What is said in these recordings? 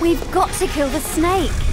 We've got to kill the snake.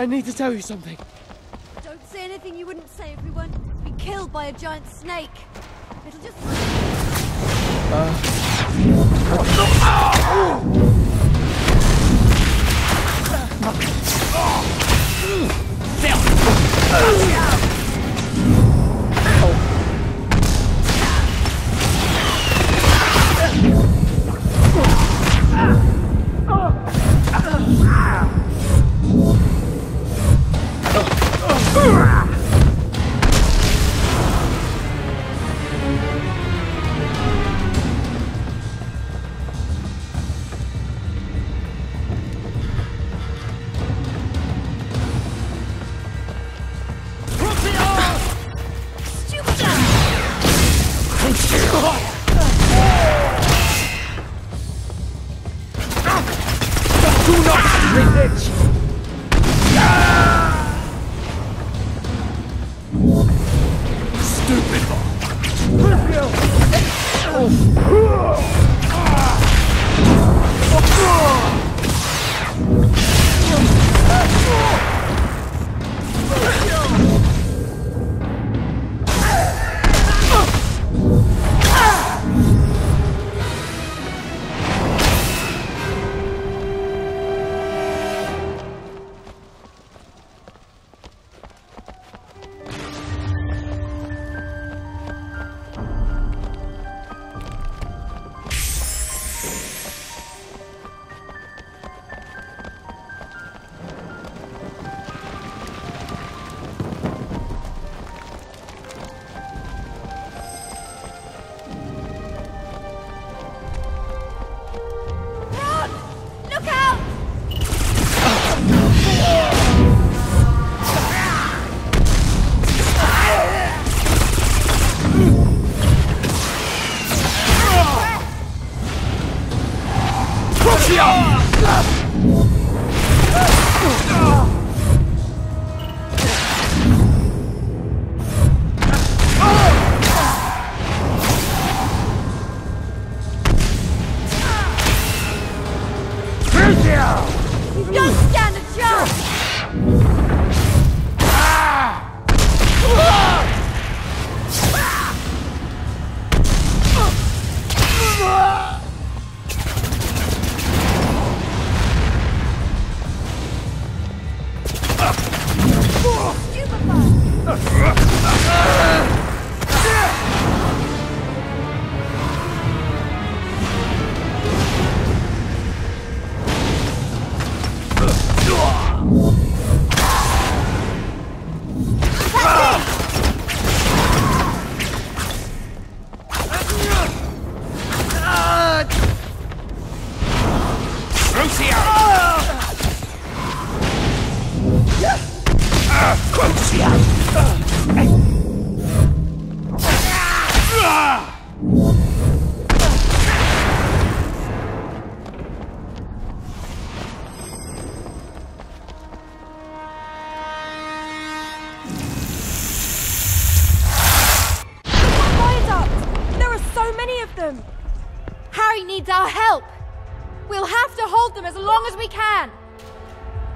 I need to tell you something. Don't say anything you wouldn't say if we weren't to be killed by a giant snake. It'll just... Ah! Do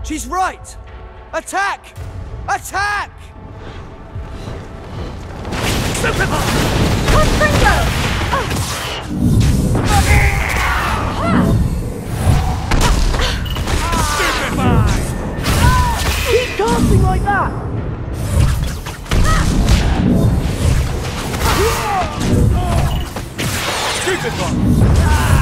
She's right! Attack! Attack! Keep dancing like that! Stupid one!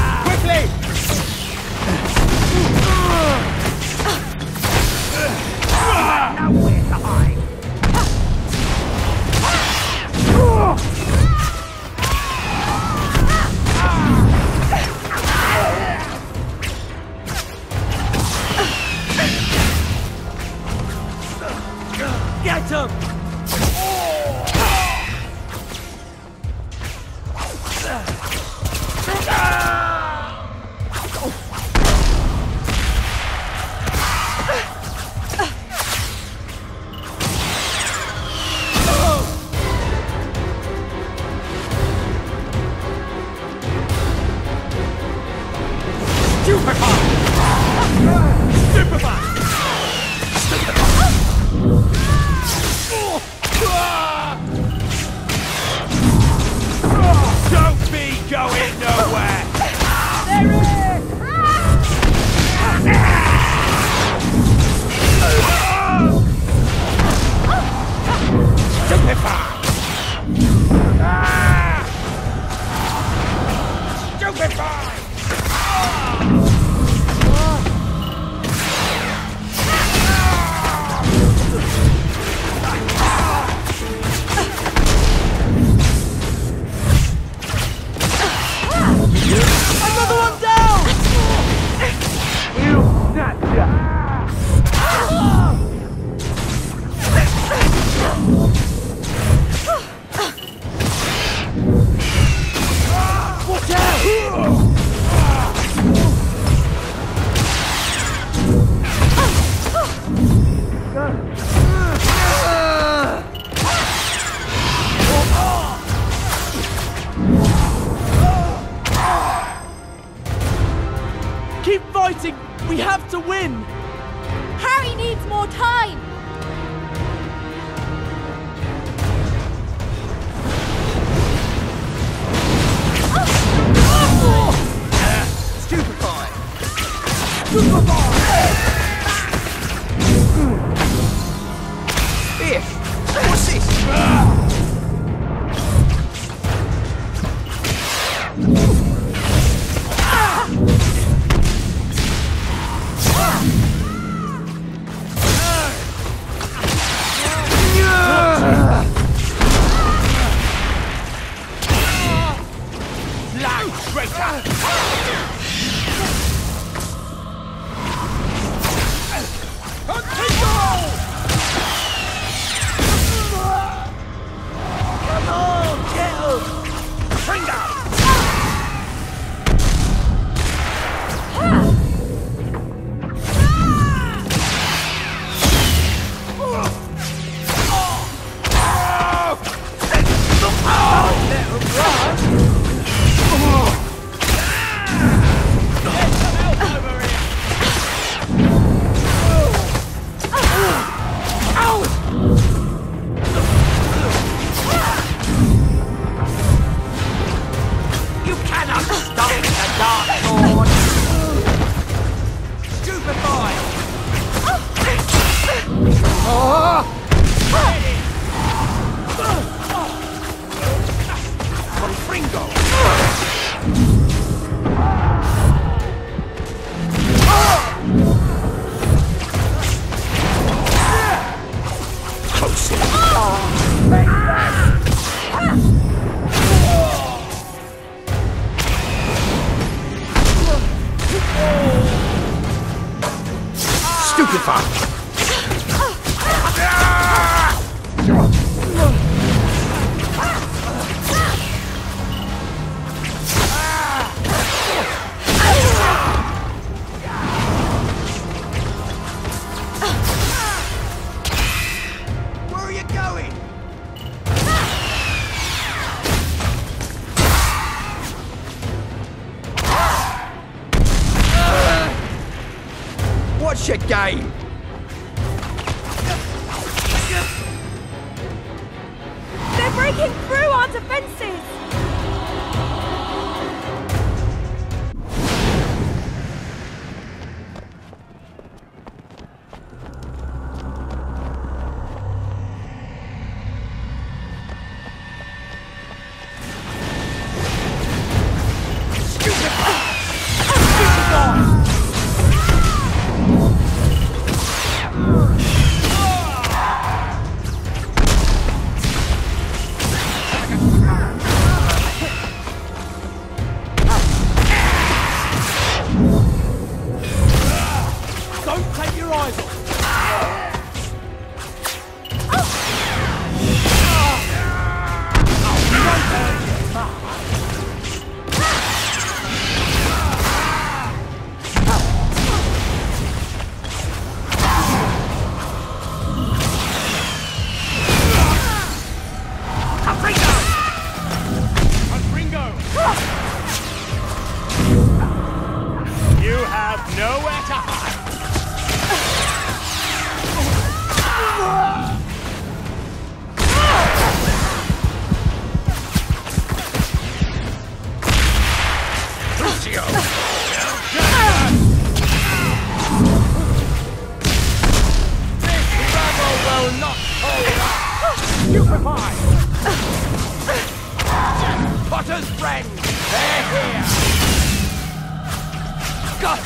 Through our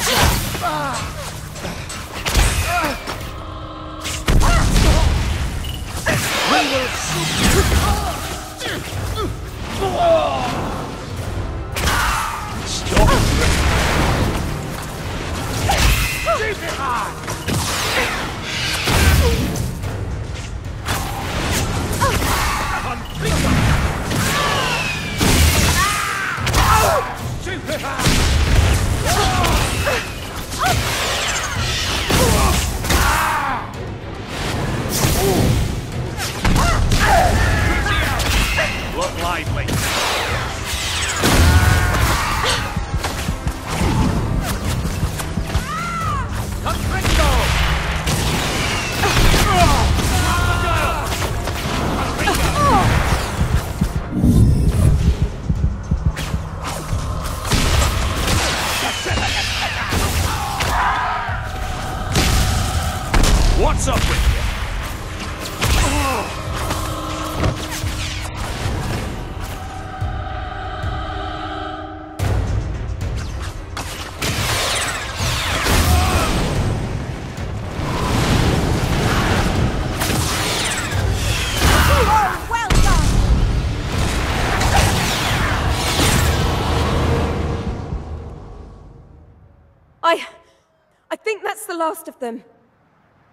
last of them.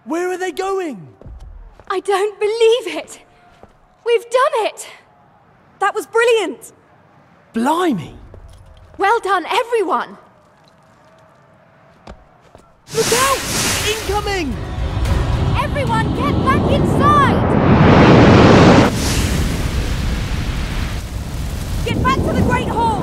Where are they going? I don't believe it! We've done it! That was brilliant! Blimey! Well done, everyone! Look out! Incoming! Everyone get back inside! Get back to the Great Hall!